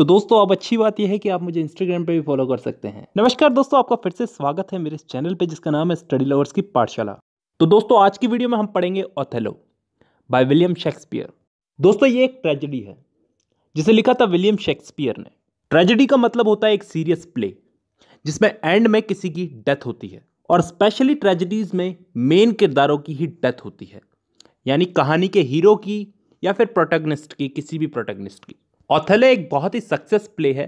तो दोस्तों, अब अच्छी बात यह है कि आप मुझे इंस्टाग्राम पे भी फॉलो कर सकते हैं। नमस्कार दोस्तों, आपका फिर से स्वागत है मेरे इस चैनल पे, जिसका नाम है स्टडी लवर्स की पाठशाला। तो दोस्तों, आज की वीडियो में हम पढ़ेंगे ओथेलो बाय विलियम शेक्सपियर दोस्तों, ये एक ट्रेजेडी है, जिसे लिखा था विलियम शेक्सपियर ने। ट्रेजेडी का मतलब होता है एक सीरियस प्ले जिसमें एंड में किसी की डेथ होती है, और स्पेशली ट्रेजेडीज में मेन किरदारों की ही डेथ होती है। यानी कहानी के हीरो की या फिर प्रोटैगनिस्ट की, किसी भी प्रोटैगनिस्ट की। ऑथेलो एक बहुत ही सक्सेस प्ले है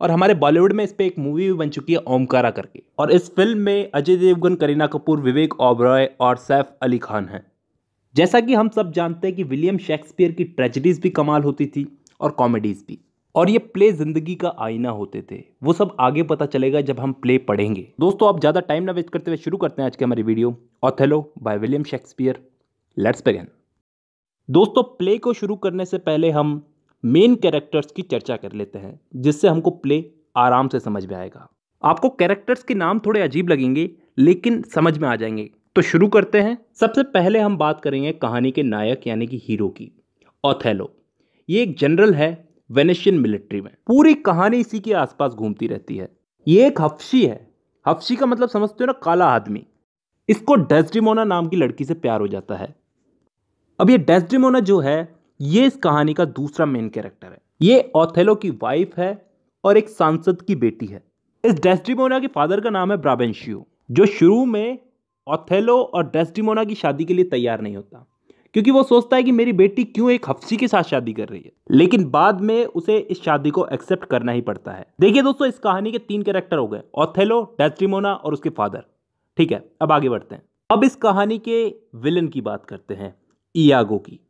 और हमारे बॉलीवुड में इस पर एक मूवी भी बन चुकी है ओमकारा करके। और इस फ़िल्म में अजय देवगन, करीना कपूर, विवेक ओबरॉय और सैफ अली खान हैं। जैसा कि हम सब जानते हैं कि विलियम शेक्सपियर की ट्रेजिडीज भी कमाल होती थी और कॉमेडीज भी। और ये प्ले ज़िंदगी का आईना होते थे। वो सब आगे पता चलेगा जब हम प्ले पढ़ेंगे। दोस्तों, आप ज़्यादा टाइम ना वेस्ट करते हुए शुरू करते हैं आज की हमारी video Othello by William Shakespeare let's begin दोस्तों प्ले को शुरू करने से पहले हम मेन कैरेक्टर्स की चर्चा कर लेते हैं, जिससे हमको प्ले आराम से समझ में आएगा। आपको कैरेक्टर्स के नाम थोड़े अजीब लगेंगे, लेकिन समझ में आ जाएँगे। तो शुरू करते हैं। सबसे पहले हम बात करेंगे कहानी के नायक, यानी कि हीरो की ऑथेलो ये एक जनरल है वेनेशियन मिलिट्री में। पूरी कहानी इसी के आसपास घूमती रहती है। ये एक हफ्शी है। हफ्शी का मतलब समझते हो ना, काला आदमी। इसको डेस्डिमोना नाम की लड़की से प्यार हो जाता है। अब ये डेस्डिमोना जो है ये इस कहानी का दूसरा मेन कैरेक्टर है। ये ऑथेलो की वाइफ है और एक सांसद की बेटी है। इस डेस्डिमोना के फादर का नाम है ब्राबेंशियो जो शुरू में ऑथेलो और डेस्डिमोना की शादी के लिए तैयार नहीं होता, क्योंकि वो सोचता है कि मेरी बेटी क्यों एक हफ्सी के साथ शादी कर रही है। लेकिन बाद में उसे इस शादी को एक्सेप्ट करना ही पड़ता है। देखिए दोस्तों, इस कहानी के तीन कैरेक्टर हो गए ऑथेलो डेस्टिमोना और उसके फादर ठीक है, अब आगे बढ़ते हैं। अब इस कहानी के विलन की बात करते हैं इयागो की।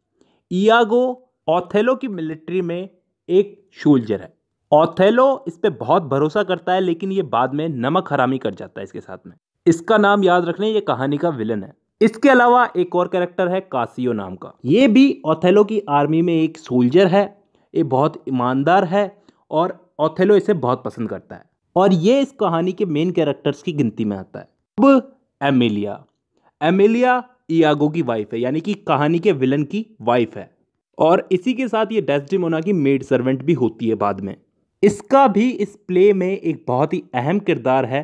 इयागो ऑथेलो की मिलिट्री में एक शोल्जर है। ऑथेलो इस पर बहुत भरोसा करता है, लेकिन ये बाद में नमक हरामी कर जाता है इसके साथ में। इसका नाम याद रखने, ये कहानी का विलन है। इसके अलावा एक और कैरेक्टर है कासियो नाम का। ये भी ऑथेलो की आर्मी में एक सोल्जर है, ये बहुत ईमानदार है और ऑथेलो इसे बहुत पसंद करता है। और ये इस कहानी के मेन कैरेक्टर्स की गिनती में आता है। अब एमिलिया। एमिलिया इयागो की वाइफ है, यानी कि कहानी के विलन की वाइफ है। और इसी के साथ ये डेस्टिमोना की मेड सर्वेंट भी होती है बाद में। इसका भी इस प्ले में एक बहुत ही अहम किरदार है।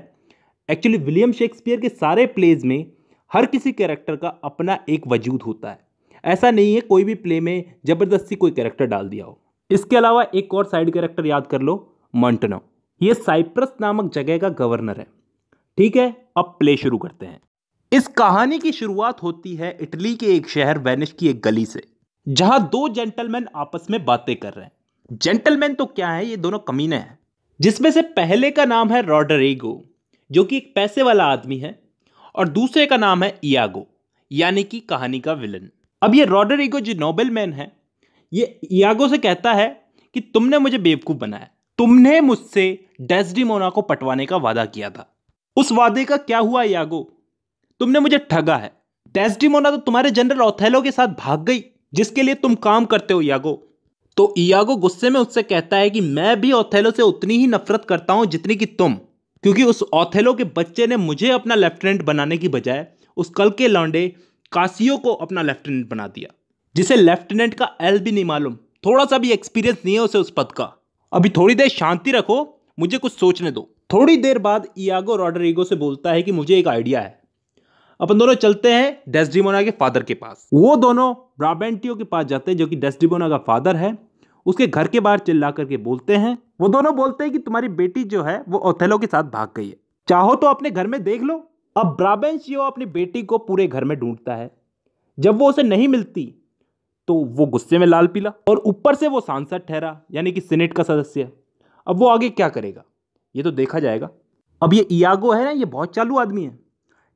एक्चुअली विलियम शेक्सपियर के सारे प्लेज में हर किसी कैरेक्टर का अपना एक वजूद होता है। ऐसा नहीं है कोई भी प्ले में ज़बरदस्ती कोई कैरेक्टर डाल दिया हो। इसके अलावा एक और साइड कैरेक्टर याद कर लो मंटनो ये साइप्रस नामक जगह का गवर्नर है। ठीक है, अब प्ले शुरू करते हैं। इस कहानी की शुरुआत होती है इटली के एक शहर वेनिस की एक गली से, जहाँ दो जेंटलमैन आपस में बातें कर रहे हैं। जेंटलमैन तो क्या है? ये दोनों कमीने हैं। जिसमें से पहले का नाम है रॉडरेगो, जो कि एक पैसे वाला आदमी है, और दूसरे का नाम है इयागो, यानी कि कहानी का विलन। अब ये रॉडरेगो जो नोबेल मैन है, ये इयागो से कहता है कि तुमने मुझे बेवकूफ़ बनाया तुमने मुझसे डेस्डिमोना को पटवाने का वादा किया था। उस वादे का क्या हुआ इयागो? तुमने मुझे ठगा है। डेस्डिमोना तो तुम्हारे जनरल ओथेलो के साथ भाग गई, जिसके लिए तुम काम करते हो, यागो। तो इयागो गुस्से में उससे कहता है कि मैं भी ओथेलो से उतनी ही नफरत करता हूँ जितनी कि तुम, क्योंकि उस ओथेलो के बच्चे ने मुझे अपना लेफ्टिनेंट बनाने की बजाय उस कल के लौंडे कासियो को अपना लेफ्टिनेंट बना दिया, जिसे लेफ्टिनेंट का एल भी नहीं मालूम। थोड़ा सा भी एक्सपीरियंस नहीं है उसे उस पद का। अभी थोड़ी देर शांति रखो, मुझे कुछ सोचने दो। थोड़ी देर बाद इयागो रॉडरिगो से बोलता है कि मुझे एक आइडिया है। अपन दोनों चलते हैं डेस्डिमोना के फादर के पास। वो दोनों ब्राबेंटियो के पास जाते हैं, जो कि डेस्डिमोना का फादर है। उसके घर के बाहर चिल्ला करके बोलते हैं, वो दोनों बोलते हैं कि तुम्हारी बेटी जो है, वो ओथेलो के साथ भाग गई है। चाहो तो अपने घर में देख लो। अब ब्राबेंशियो अपनी बेटी को पूरे घर में ढूंढता है। जब वो उसे नहीं मिलती तो वो गुस्से में लाल पीला और ऊपर से वो सांसद ठहरा, यानी कि सीनेट का सदस्य। अब वो आगे क्या करेगा? ये तो देखा जाएगा। अब ये इयागो है ना, ये बहुत चालू आदमी है।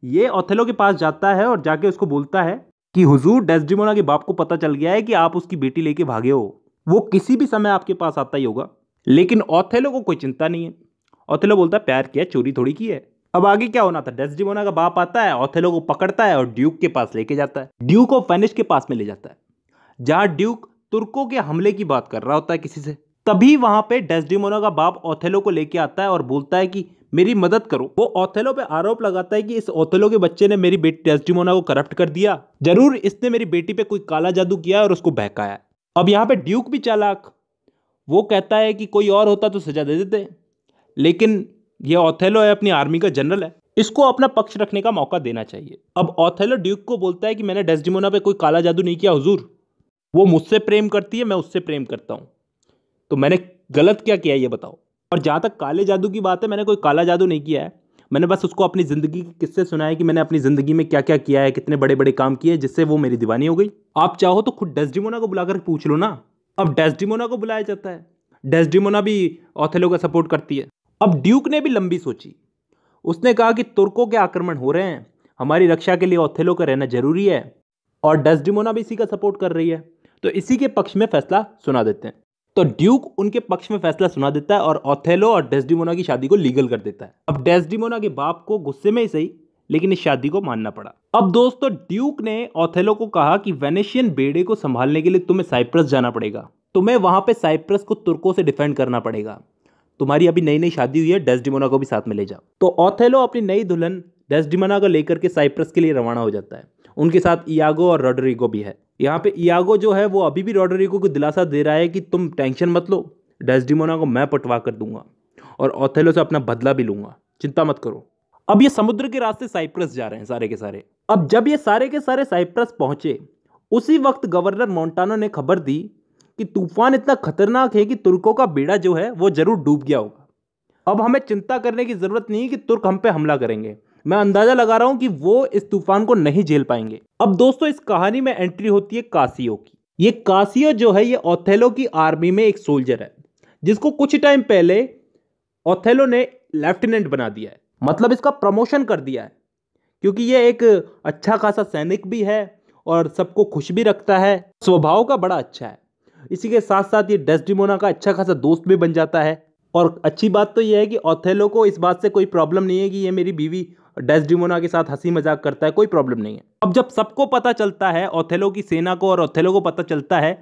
ये ओथेलो के पास जाता है और जाके उसको बोलता है कि, हुजूर, डेस्डिमोना के बाप को पता चल गया है कि आप उसकी बेटी लेके भागे हो। वो किसी भी समय आपके पास आता ही होगा। लेकिन ओथेलो को कोई चिंता नहीं है। ओथेलो बोलता है, प्यार किया, चोरी थोड़ी की है। अब आगे क्या होना था? डेस्डिमोना का बाप आता है ओथेलो को पकड़ता है और ड्यूक के पास लेके जाता है। ड्यूक को फेनिश के पास में ले जाता है। जहाँ ड्यूक तुर्कों के हमले की बात कर रहा होता है किसी से तभी वहाँ पे डेस्डिमोना का बाप ओथेलो को लेके आता है और बोलता है कि मेरी मदद करो। वो ओथेलो पे आरोप लगाता है कि इस ओथेलो के बच्चे ने मेरी बेटी डेस्टिमोना को करप्ट कर दिया। ज़रूर इसने मेरी बेटी पे कोई काला जादू किया और उसको बहकाया। अब यहाँ पे ड्यूक भी चालाक। वो कहता है कि कोई और होता तो सजा दे देते। लेकिन ये ऑथेलो है, अपनी आर्मी का जनरल है। इसको अपना पक्ष रखने का मौका देना चाहिए। अब ऑथेलो ड्यूक को बोलता है कि मैंने डेस्डिमोना पे कोई काला जादू नहीं किया, हुजूर। वो मुझसे प्रेम करती है, मैं उससे प्रेम करता हूँ। तो मैंने गलत क्या किया ये बताओ? और जहाँ तक काले जादू की बात है, मैंने कोई काला जादू नहीं किया है। मैंने बस उसको अपनी ज़िंदगी के किस्से सुनाए कि मैंने अपनी ज़िंदगी में क्या क्या किया है, कितने बड़े बड़े काम किए जिससे वो मेरी दीवानी हो गई। आप चाहो तो खुद डेस्डिमोना को बुलाकर पूछ लो ना। अब डेस्डिमोना को बुलाया जाता है। डेस्डिमोना भी ऑथेलो का सपोर्ट करती है। अब ड्यूक ने भी लंबी सोची। उसने कहा कि तुर्कों के आक्रमण हो रहे हैं। हमारी रक्षा के लिए ऑथेलो का रहना ज़रूरी है। और डेस्डिमोना भी इसी का सपोर्ट कर रही है। तो इसी के पक्ष में फैसला सुना देते हैं। तो ड्यूक उनके पक्ष में फैसला सुना देता है और ऑथेलो और डेस्डिमोना की शादी को लीगल कर देता है। अब डेस्डिमोना के बाप को गुस्से में ही सही, लेकिन इस शादी को मानना पड़ा। अब दोस्तों, ड्यूक ने ऑथेलो को कहा कि वेनेशियन बेड़े को संभालने के लिए तुम्हें साइप्रस जाना पड़ेगा। तुम्हें वहाँ पे साइप्रस को तुर्कों से डिफेंड करना पड़ेगा। तुम्हारी अभी नई नई शादी हुई है, डेस्डिमोना को भी साथ में ले जाओ। तो ऑथेलो अपनी नई दुल्हन डेस्डिमोना को लेकर के साइप्रस के लिए रवाना हो जाता है। उनके साथ इयागो और रोडरिगो भी है। यहाँ पे इयागो जो है, वो अभी भी रोडरिगो को दिलासा दे रहा है कि तुम टेंशन मत लो डेस्डिमोना को मैं पटवा कर दूँगा और ऑथेलो से अपना बदला भी लूँगा। चिंता मत करो। अब ये समुद्र के रास्ते साइप्रस जा रहे हैं सारे के सारे। अब जब ये सारे के सारे साइप्रस पहुँचे, उसी वक्त गवर्नर मोन्टानो ने खबर दी कि तूफ़ान इतना खतरनाक है कि तुर्कों का बेड़ा जो है, वो ज़रूर डूब गया होगा। अब हमें चिंता करने की ज़रूरत नहीं कि तुर्क हम पे हमला करेंगे। मैं अंदाज़ा लगा रहा हूँ कि वो इस तूफ़ान को नहीं झेल पाएँगे। अब दोस्तों, इस कहानी में एंट्री होती है कासियो की। ये कासियो जो है, ये ओथेलो की आर्मी में एक सोल्जर है, जिसको कुछ टाइम पहले ओथेलो ने लेफ्टिनेंट बना दिया है। मतलब इसका प्रमोशन कर दिया है, क्योंकि ये एक अच्छा खासा सैनिक भी है और सबको खुश भी रखता है, स्वभाव का बड़ा अच्छा है। इसी के साथ साथ ये डेस्डिमोना का अच्छा खासा दोस्त भी बन जाता है। और अच्छी बात तो ये है कि ओथेलो को इस बात से कोई प्रॉब्लम नहीं है कि ये मेरी बीवी डेस्डिमोना के साथ हँसी मज़ाक करता है, कोई प्रॉब्लम नहीं है। अब जब सबको पता चलता है, ओथेलो की सेना को और ओथेलो को पता चलता है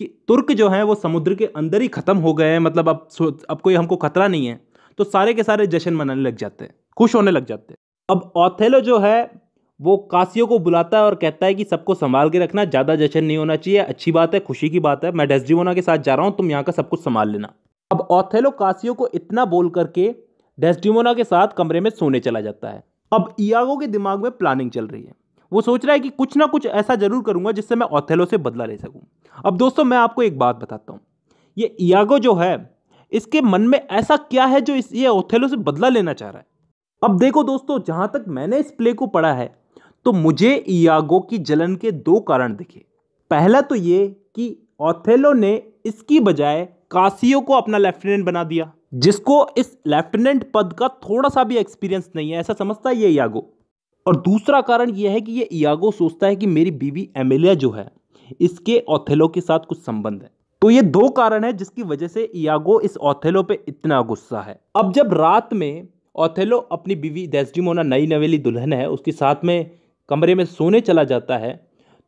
कि तुर्क जो है, वो समुद्र के अंदर ही खत्म हो गए हैं मतलब अब अब कोई हमको खतरा नहीं है तो सारे के सारे जश्न मनाने लग जाते हैं, खुश होने लग जाते हैं। अब ओथेलो जो है, वो कासियों को बुलाता है और कहता है कि सबको संभाल के रखना, ज़्यादा जश्न नहीं होना चाहिए, अच्छी बात है, खुशी की बात है, मैं डेस्डिमोना के साथ जा रहा हूँ, तुम यहाँ का सब कुछ संभाल लेना। अब ऑथेलो कासियो को इतना बोल करके डेस्डिमोना के साथ कमरे में सोने चला जाता है। अब इयागो के दिमाग में प्लानिंग चल रही है। वो सोच रहा है कि कुछ ना कुछ ऐसा ज़रूर करूँगा जिससे मैं ऑथेलो से बदला ले सकूँ। अब दोस्तों, मैं आपको एक बात बताता हूँ। ये इयागो जो है, इसके मन में ऐसा क्या है जो इस, ये ओथेलो से बदला लेना चाह रहा है? अब देखो दोस्तों, जहाँ तक मैंने इस प्ले को पढ़ा है तो मुझे इयागो की जलन के दो कारण दिखे। पहला तो ये कि ऑथेलो ने इसकी बजाय कासियो को अपना लेफ्टिनेंट बना दिया। जिसको इस लेफ्टिनेंट पद का थोड़ा सा भी एक्सपीरियंस नहीं है, ऐसा समझता है ये यागो। और दूसरा कारण यह है कि ये यागो सोचता है कि मेरी बीवी एमिलिया जो है, इसके ऑथेलो के साथ कुछ संबंध है। तो ये दो कारण है जिसकी वजह से यागो इस ऑथेलो पे इतना गुस्सा है। अब जब रात में ऑथेलो अपनी बीवी डेस्टिमोना नई नवेली दुल्हन है, उसके साथ में कमरे में सोने चला जाता है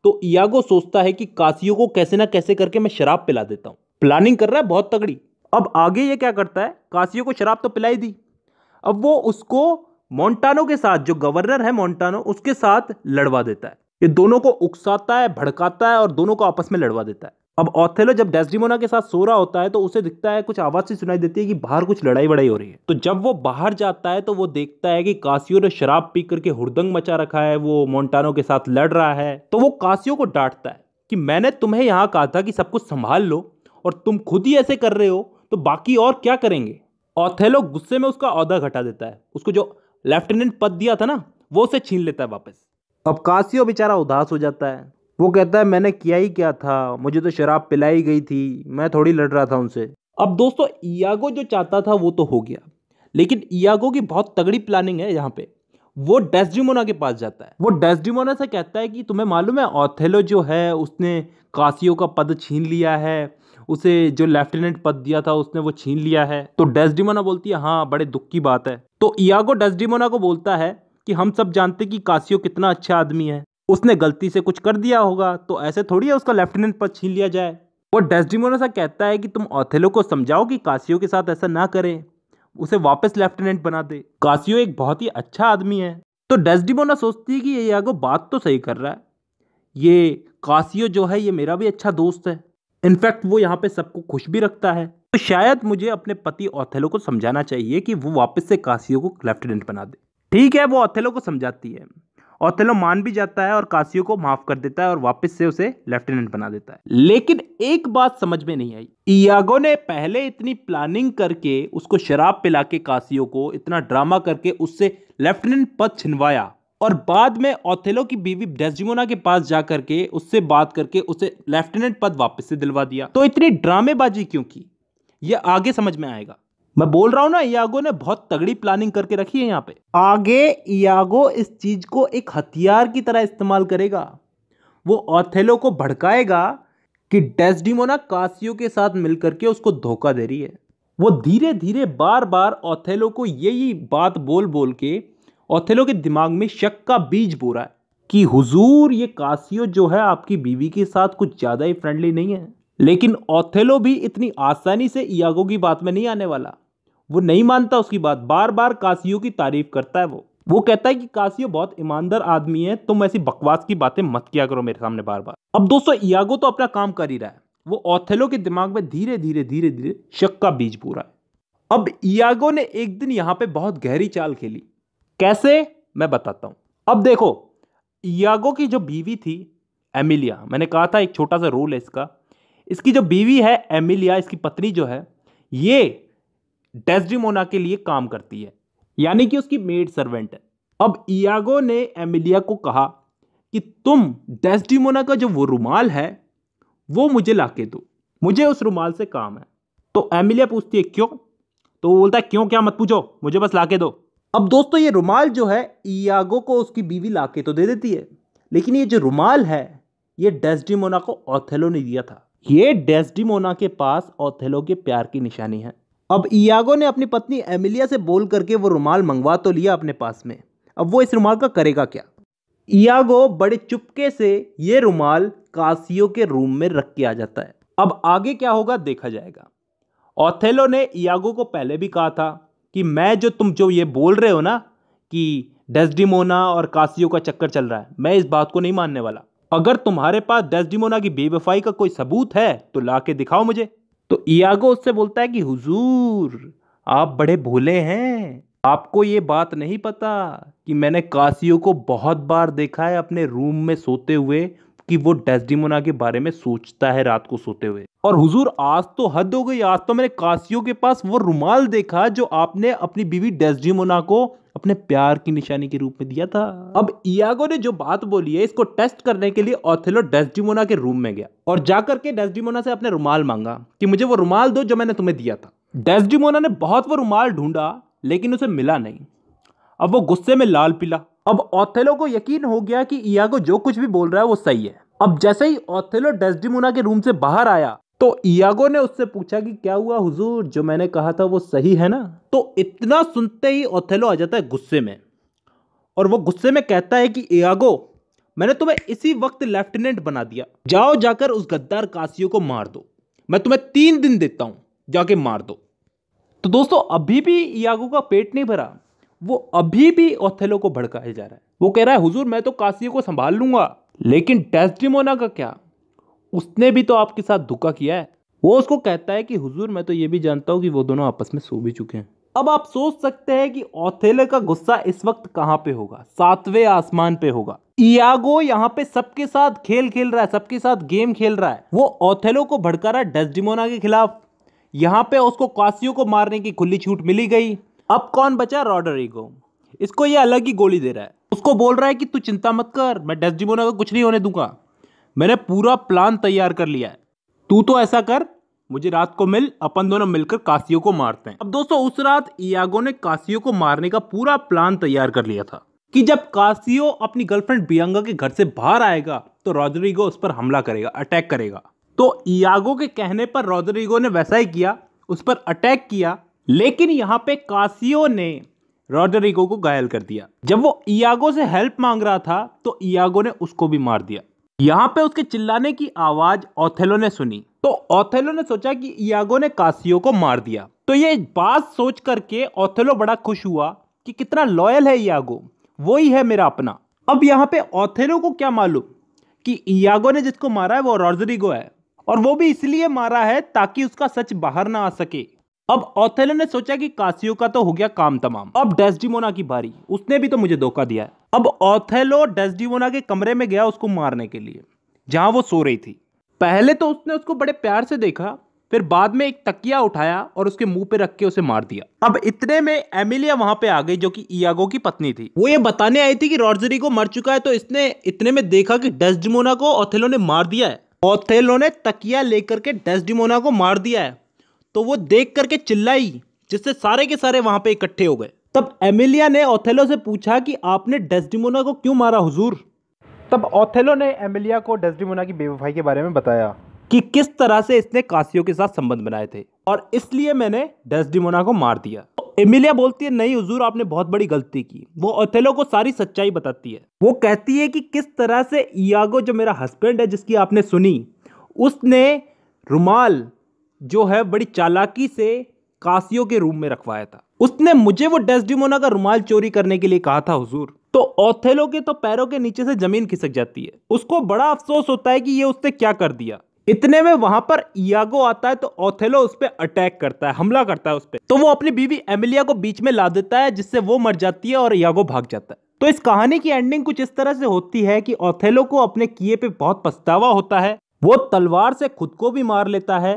तो इयागो सोचता है कि कासियो को कैसे ना कैसे करके मैं शराब पिला देता हूँ। प्लानिंग कर रहा है बहुत तगड़ी। अब आगे ये क्या करता है? कासियो को शराब तो पिलाई दी। अब वो उसको मोन्टानो के साथ, जो गवर्नर है मोन्टानो उसके साथ लड़वा देता है। ये दोनों को उकसाता है, भड़काता है और दोनों को आपस में लड़वा देता है। अब ऑथेलो जब डेस्डिमोना के साथ सो रहा होता है तो उसे दिखता है, कुछ आवाज़ सी सुनाई देती है कि बाहर कुछ लड़ाई वड़ाई हो रही है। तो जब वो बाहर जाता है तो वो देखता है कि कासियो ने शराब पी करके हुड़दंग मचा रखा है, वो मोन्टानो के साथ लड़ रहा है। तो वो कासियो को डांटता है कि, मैंने तुम्हें यहाँ कहा था कि सब कुछ संभाल लो और तुम खुद ही ऐसे कर रहे हो तो बाकी और क्या करेंगे? ऑथेलो गुस्से में उसका औहदा घटा देता है। उसको जो लेफ्टिनेंट पद दिया था ना, वो उसे छीन लेता है वापस। अब कासियो बेचारा उदास हो जाता है। वो कहता है, मैंने किया ही क्या था? मुझे तो शराब पिलाई गई थी। मैं थोड़ी लड़ रहा था उनसे। अब दोस्तों, इयागो जो चाहता था, वो तो हो गया। लेकिन इयागो की बहुत तगड़ी प्लानिंग है यहाँ पे। वो डेस्डिमोना के पास जाता है। वो डेस्डिमोना से कहता है कि, तुम्हें मालूम है, ऑथेलो जो है, उसने कासियो का पद छीन लिया है। उसे जो लेफ्टिनेंट पद दिया था उसने वो छीन लिया है। तो डेस्डिमोना बोलती है हाँ बड़े दुख की बात है। तो इयागो डेस्डिमोना को बोलता है कि, हम सब जानते कि कासियो कितना अच्छा आदमी है। उसने गलती से कुछ कर दिया होगा तो ऐसे थोड़ी है उसका लेफ्टिनेंट पद छीन लिया जाए। वो डेस्डिमोना सा कहता है कि, तुम ऑथेलो को समझाओ कि कासियो के साथ ऐसा ना करें। उसे वापस लेफ्टिनेंट बना दे। कासियो एक बहुत ही अच्छा आदमी है। तो डेस्डिमोना सोचती है कि ये यागो बात तो सही कर रहा है। ये कासियो जो है, ये मेरा भी अच्छा दोस्त है। इनफैक्ट वो यहाँ पे सबको खुश भी रखता है। तो शायद मुझे अपने पति ऑथेलो को समझाना चाहिए कि वो वापस से कासियो को लेफ्टिनेंट बना दे। ठीक है, वो ऑथेलो को समझाती है। ऑथेलो मान भी जाता है और कासियो को माफ़ कर देता है और वापस से उसे लेफ्टिनेंट बना देता है। लेकिन एक बात समझ में नहीं आई। इयागो ने पहले इतनी प्लानिंग करके उसको शराब पिला के कासियो को, इतना ड्रामा करके उससे लेफ्टिनेंट पद छिनवाया। और बाद में ऑथेलो की बीवी डेस्डिमोना के पास जाकर के उससे बात करके उसे लेफ्टिनेंट पद वापस से दिलवा दिया। तो इतनी ड्रामेबाजी क्यों की? ये आगे समझ में आएगा। मैं बोल रहा हूँ ना इयागो ने बहुत तगड़ी प्लानिंग करके रखी है यहाँ पे। आगे इयागो इस चीज़ को एक हथियार की तरह इस्तेमाल करेगा। वो ऑथेलो को भड़काएगा कि डेस्डिमोना कासियो के साथ मिलकर के उसको धोखा दे रही है। वो धीरे धीरे बार बार ऑथेलो को यही बात बोल बोल के ऑथेलो के दिमाग में शक का बीज बो रहा है कि हुजूर, ये कासियो जो है, आपकी बीवी के साथ कुछ ज़्यादा ही फ्रेंडली नहीं है। लेकिन ऑथेलो भी इतनी आसानी से इयागो की बात में नहीं आने वाला। वो नहीं मानता उसकी बात। बार बार कासियो की तारीफ़ करता है वो। वो कहता है कि कासियो बहुत ईमानदार आदमी है, तुम ऐसी बकवास की बातें मत किया करो मेरे सामने बार बार अब दोस्तों, इयागो तो अपना काम कर ही रहा है। वो ऑथेलो के दिमाग में धीरे धीरे धीरे धीरे शक का बीज पूरा है। अब इयागो ने एक दिन यहाँ पे बहुत गहरी चाल खेली। कैसे? मैं बताता हूँ। अब देखो, यागो की जो बीवी थी, एमिलिया, मैंने कहा था एक छोटा सा रोल है इसका। इसकी जो बीवी है, एमिलिया, इसकी पत्नी जो है, ये डेस्डिमोना के लिए काम करती है। यानी कि उसकी मेड सर्वेंट है। अब इयागो ने एमिलिया को कहा कि तुम डेस्डिमोना का जो वो रुमाल है, वो मुझे लाके दो। मुझे उस रुमाल से काम है। तो एमिलिया पूछती है, क्यों? तो वो बोलता है, क्यों? क्या मत पूछो, मुझे बस लाके दो। अब दोस्तों, ये रुमाल जो है, इयागो को उसकी बीवी लाके तो दे देती है। लेकिन ये जो रुमाल है, ये डेस्डिमोना को ऑथेलो ने दिया था। ये डेस्डिमोना के पास ऑथेलो के प्यार की निशानी है। अब इयागो ने अपनी पत्नी एमिलिया से बोल करके वो रुमाल मंगवा तो लिया अपने पास में। अब वो इस रुमाल का करेगा क्या? इयागो बड़े चुपके से ये रुमाल कासियो के रूम में रख के आ जाता है। अब आगे क्या होगा, देखा जाएगा। ऑथेलो ने इयागो को पहले भी कहा था कि मैं जो तुम जो ये बोल रहे हो ना कि डेस्डिमोना और कासियो का चक्कर चल रहा है, मैं इस बात को नहीं मानने वाला। अगर तुम्हारे पास डेस्डिमोना की बेवफाई का कोई सबूत है तो ला के दिखाओ मुझे। तो इयागो उससे बोलता है कि, हुजूर, आप बड़े भोले हैं। आपको ये बात नहीं पता कि मैंने कासियो को बहुत बार देखा है अपने रूम में सोते हुए कि वो डेस्डिमोना के बारे में सोचता है रात को सोते हुए। और हुजूर, आज तो हद हो गई। आज तो मैंने कासियो के पास वो रुमाल देखा जो आपने अपनी बीवी डेस्डिमोना को अपने प्यार की निशानी के रूप में दिया था। अब इयागो ने जो बात बोली है, इसको टेस्ट करने के लिए ऑथेलो डेस्डिमोना के रूम में गया और जाकर के डेस्डिमोना से अपने रुमाल मांगा कि मुझे वो रुमाल दो जो मैंने तुम्हें दिया था। डेस्डिमोना ने बहुत वो रुमाल ढूंढा, लेकिन उसे मिला नहीं। अब वो गुस्से में लाल पिला अब ऑथेलो को यकीन हो गया कि इयागो जो कुछ भी बोल रहा है वो सही है। अब जैसे ही ऑथेलो डेस्डिमोना के रूम से बाहर आया तो इयागो ने उससे पूछा कि क्या हुआ हुजूर? जो मैंने कहा था वो सही है ना? तो इतना सुनते ही ओथेलो आ जाता है गुस्से में। और वो गुस्से में कहता है कि इयागो मैंने तुम्हें इसी वक्त लेफ्टिनेंट बना दिया। जाओ जाकर उस गद्दार कासियो को मार दो। मैं तुम्हें तीन दिन देता हूँ। जाके मार दो। तो दोस्तों, अभी भी इयागो का पेट नहीं भरा। वो अभी भी ओथेलो को भड़काया जा रहा है। वो कह रहा है, हुजूर, मैं तो कासियो को संभाल लूँगा, लेकिन डेस्टिमोना का क्या? उसने भी तो आपके साथ धोखा किया है। वो उसको कहता है कि, हुजूर, मैं तो ये भी जानता हूँ कि वो दोनों आपस में सो भी चुके हैं। अब आप सोच सकते हैं कि ओथेले का गुस्सा इस वक्त कहाँ पे होगा? सातवें आसमान पे होगा। इयागो यहाँ पे सबके साथ खेल खेल रहा है, सबके साथ गेम खेल रहा है। वो ओथेलो को भड़का रहा है डेस्डिमोना के खिलाफ। यहाँ पे उसको कासियो को मारने की खुली छूट मिली गई। अब कौन बचा? रॉडरिगो। इसको ये अलग ही गोली दे रहा है। उसको बोल रहा है कि तू चिंता मत कर, मैं डेस्डिमोना को कुछ नहीं होने दूँगा। मैंने पूरा प्लान तैयार कर लिया है। तू तो ऐसा कर, मुझे रात को मिल, अपन दोनों मिलकर कासियो को मारते हैं। अब दोस्तों, उस रात इयागो ने कासियो को मारने का पूरा प्लान तैयार कर लिया था। कि जब कासियो अपनी गर्लफ्रेंड बियंगा के घर से बाहर आएगा तो रॉदरिगो उस पर हमला करेगा, अटैक करेगा। तो इयागो के कहने पर रॉदरिगो ने वैसा ही किया, उस पर अटैक किया लेकिन यहाँ पे कासियो ने रॉडरिगो को घायल कर दिया। जब वो इयागो से हेल्प मांग रहा था तो इयागो ने उसको भी मार दिया। यहाँ पे उसके चिल्लाने की आवाज़ ओथेलो ने सुनी। तो ओथेलो ने सोचा कि इयागो ने कासियो को मार दिया। तो ये बात सोच करके ओथेलो बड़ा खुश हुआ कि कितना लॉयल है इयागो वो ही है मेरा अपना। अब यहाँ पे ओथेलो को क्या मालूम कि इयागो ने जिसको मारा है, वो रॉजरिगो है। और वो भी इसलिए मारा है ताकि उसका सच बाहर ना आ सके। अब ओथेलो ने सोचा कि कासियो का तो हो गया काम तमाम। अब डेस्डिमोना की बारी। उसने भी तो मुझे धोखा दिया है। अब ओथेलो डेस्डिमोना के कमरे में गया उसको मारने के लिए, जहाँ वो सो रही थी। पहले तो उसने उसको बड़े प्यार से देखा, फिर बाद में एक तकिया उठाया और उसके मुँह पे रख के उसे मार दिया। अब इतने में एमिलिया वहाँ पे आ गई जो कि इयागो की पत्नी थी। वो ये बताने आई थी कि रॉर्जरी को मर चुका है तो इसने इतने में देखा कि डेस्डिमोना को ओथेलो ने मार दिया है। ओथेलो ने तकिया लेकर के डेस्डिमोना को मार दिया है। तो वो देख करके चिल्लाई जिससे सारे के सारे वहाँ पे इकट्ठे हो गए। तब एमिलिया ने ओथेलो से पूछा कि आपने डेस्डिमोना को क्यों मारा हुजूर? तब ओथेलो ने एमिलिया को डेस्डिमोना की बेवफाई के बारे में बताया। कि किस तरह से इसने कासियो के साथ संबंध बनाए थे और इसलिए मैंने डेस्डिमोना को मार दिया। तो एमिलिया बोलती है नहीं हुजूर आपने बहुत बड़ी गलती की। वो ओथेलो को सारी सच्चाई बताती है। वो कहती है कि किस तरह से इयागो जो मेरा हस्बैंड है जिसकी आपने सुनी उसने रुमाल जो है बड़ी चालाकी से कासियो के रूम में रखवाया था। उसने मुझे वो डेस्डिमोना का रुमाल चोरी करने के लिए कहा था, हुजूर। तो ओथेलो के तो पैरों के नीचे से ज़मीन खिसक जाती है। उसको बड़ा अफसोस होता है कि ये उसने क्या कर दिया। इतने में वहाँ पर इयागो आता है तो ओथेलो उस पर अटैक करता है, हमला करता है उस पर तो वो अपनी बीवी एमिलिया को बीच में ला देता है, जिससे वो मर जाती है और इयागो भाग जाता है। तो इस कहानी की एंडिंग कुछ इस तरह से होती है कि ओथेलो को अपने किए पे बहुत पछतावा होता है। वो तलवार से खुद को भी मार लेता है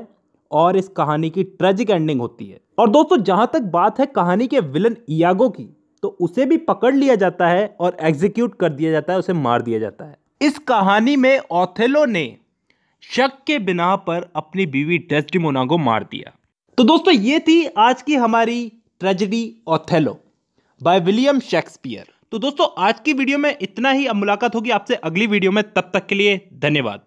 और इस कहानी की ट्रेजिक एंडिंग होती है। और दोस्तों, जहाँ तक बात है कहानी के विलन इयागो की तो उसे भी पकड़ लिया जाता है और एग्जीक्यूट कर दिया जाता है, उसे मार दिया जाता है। इस कहानी में ऑथेलो ने शक के बिना पर अपनी बीवी डेस्टिमोना को मार दिया। तो दोस्तों, ये थी आज की हमारी tragedy Othello by William Shakespeare तो दोस्तों, आज की वीडियो में इतना ही। अब मुलाकात होगी आपसे अगली वीडियो में। तब तक के लिए धन्यवाद।